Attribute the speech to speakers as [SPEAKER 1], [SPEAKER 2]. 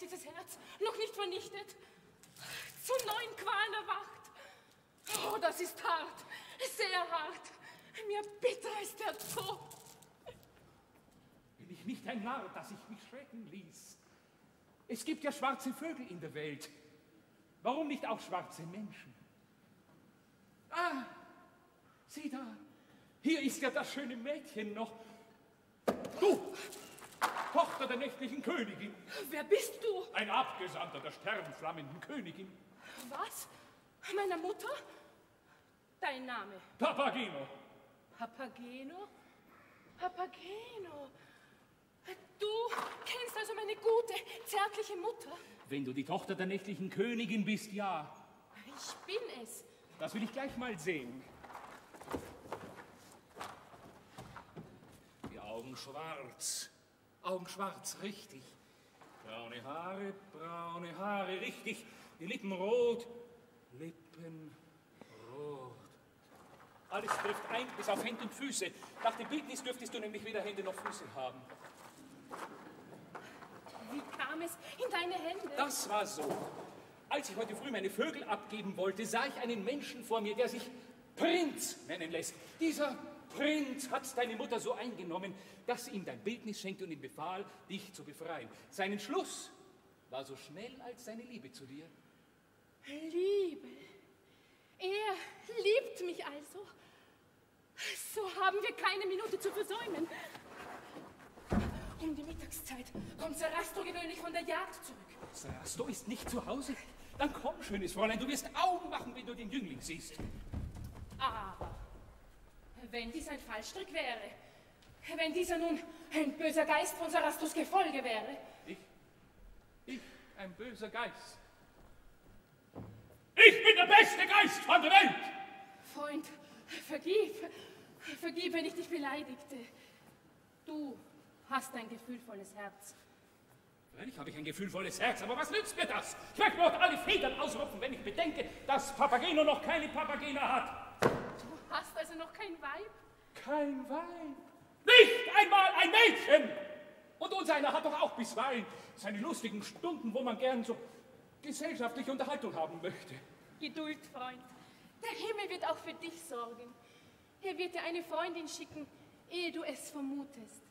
[SPEAKER 1] dieses Herz noch nicht vernichtet, zu neuen Qualen erwacht. Oh, das ist hart, sehr hart. Mir bitter ist der Tod.
[SPEAKER 2] Bin ich nicht ein Narr, dass ich mich schrecken ließ? Es gibt ja schwarze Vögel in der Welt. Warum nicht auch schwarze Menschen? Ah, sieh da, hier ist ja das schöne Mädchen noch. Du, Tochter der nächtlichen Königin.
[SPEAKER 1] Wer bist du?
[SPEAKER 2] Ein Abgesandter der sternflammenden Königin.
[SPEAKER 1] Was? Meiner Mutter? Dein Name?
[SPEAKER 2] Papageno.
[SPEAKER 1] Papageno? Papageno. Du kennst also meine gute, zärtliche Mutter?
[SPEAKER 2] Wenn du die Tochter der nächtlichen Königin bist, ja.
[SPEAKER 1] Ich bin es.
[SPEAKER 2] Das will ich gleich mal sehen. Die Augen schwarz. Augen schwarz, richtig. Braune Haare, braune Haare, richtig. Die Lippen rot. Lippen rot. Alles trifft ein, bis auf Hände und Füße. Nach dem Bildnis dürftest du nämlich weder Hände noch Füße haben.
[SPEAKER 1] Wie kam es in deine Hände?
[SPEAKER 2] Das war so. Als ich heute früh meine Vögel abgeben wollte, sah ich einen Menschen vor mir, der sich Prinz nennen lässt. Dieser Prinz hat deine Mutter so eingenommen, dass sie ihm dein Bildnis schenkte und ihm befahl, dich zu befreien. Sein Entschluss war so schnell als seine Liebe zu dir.
[SPEAKER 1] Liebe. Er liebt mich also. So haben wir keine Minute zu versäumen. Um die Mittagszeit kommt Sarastro gewöhnlich von der Jagd zurück.
[SPEAKER 2] Sarastro ist nicht zu Hause? Dann komm, schönes Fräulein, du wirst Augen machen, wenn du den Jüngling siehst.
[SPEAKER 1] Aber wenn dies ein Fallstrick wäre, wenn dieser nun ein böser Geist von Sarastros Gefolge wäre.
[SPEAKER 2] Ich? Ich, ein böser Geist? Ich bin der beste Geist von der Welt!
[SPEAKER 1] Freund, vergib, vergib, wenn ich dich beleidigte. Du hast ein gefühlvolles Herz.
[SPEAKER 2] Freilich habe ich ein gefühlvolles Herz, aber was nützt mir das? Ich möchte mir alle Federn ausrupfen, wenn ich bedenke, dass Papageno noch keine Papagena hat.
[SPEAKER 1] Du hast also noch kein Weib?
[SPEAKER 2] Kein Weib? Nicht einmal ein Mädchen! Und uns einer hat doch auch bisweilen seine lustigen Stunden, wo man gern so gesellschaftliche Unterhaltung haben möchte.
[SPEAKER 1] Geduld, Freund. Der Himmel wird auch für dich sorgen. Er wird dir eine Freundin schicken, ehe du es vermutest.